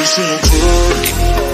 every single day.